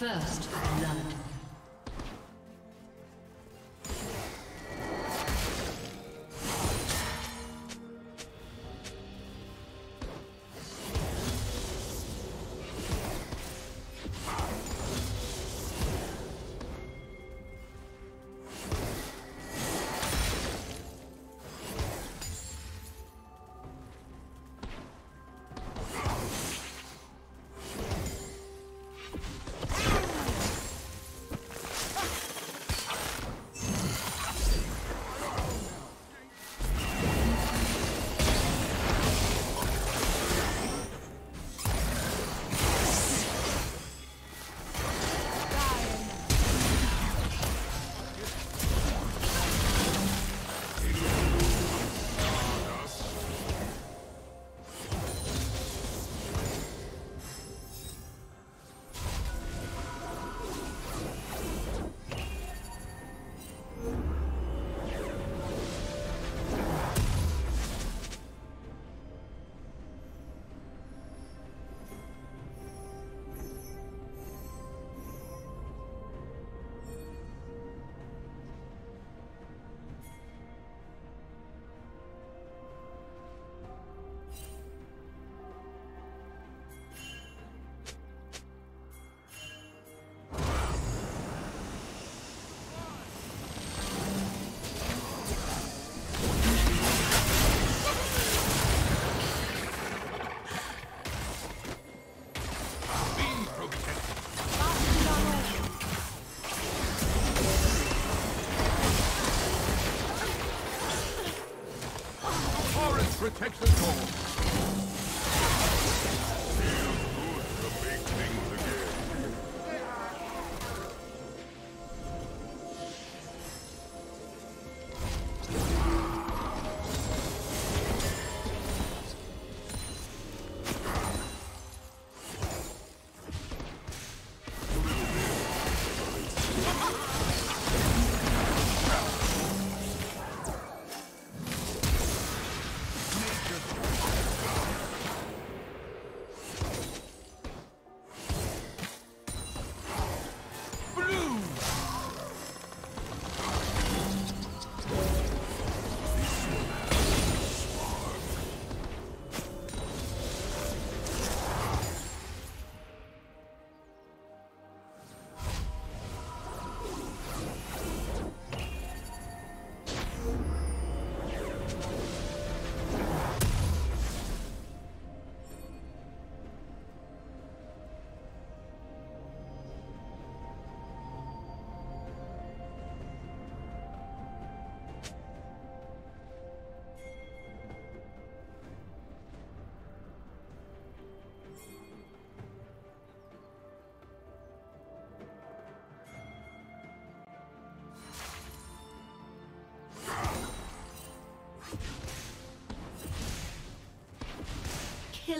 First blood.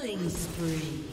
Killing spree.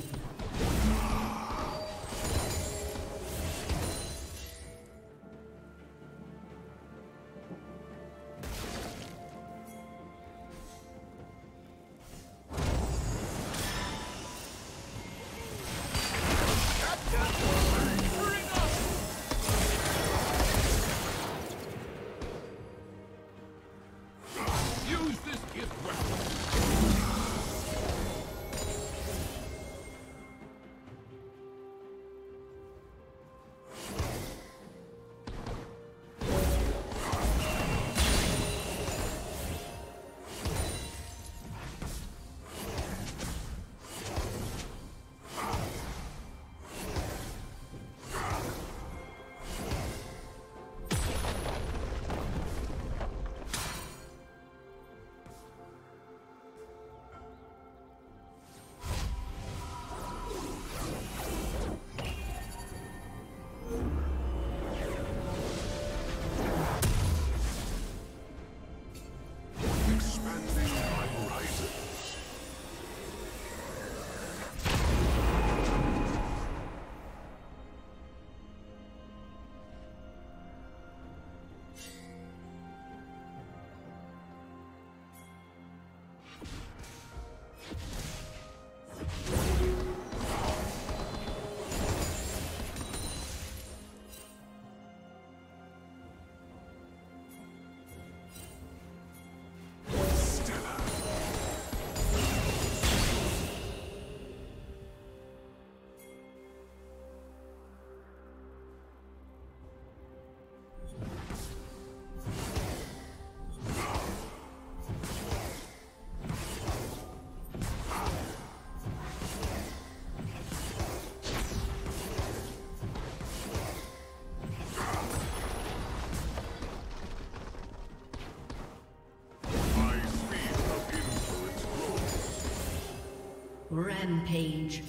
Rampage.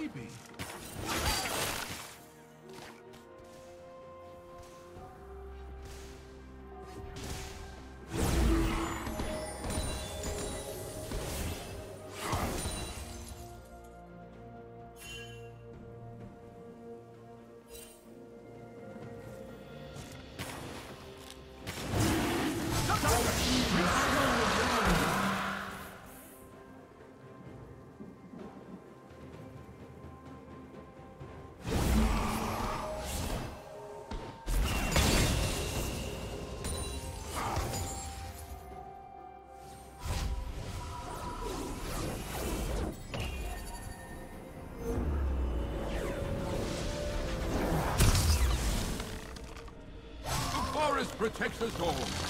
creepy. Sometimes protects us all.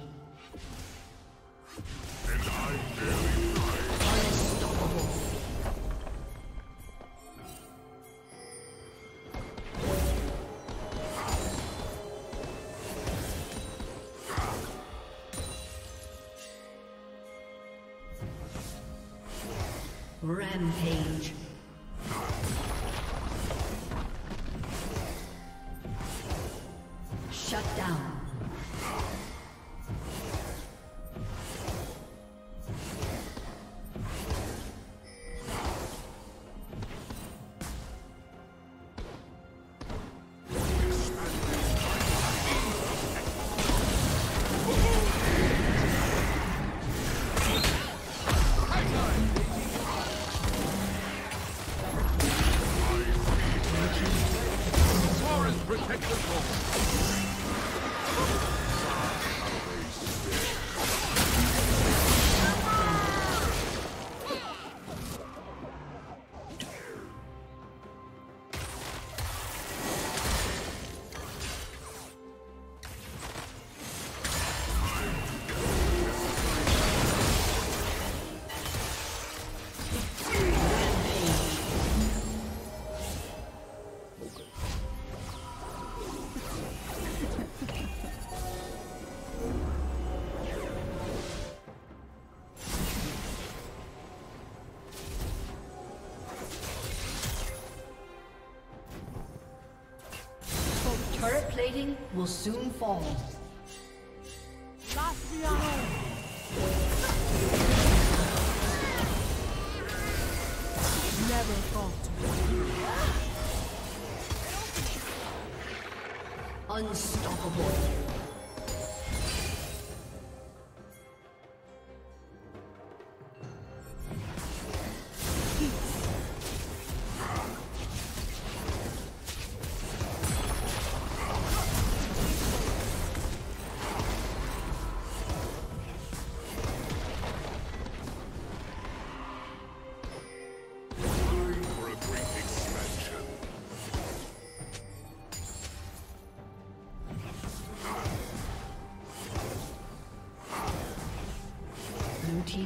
Rampage. Plating will soon fall. Never falter. Unstoppable.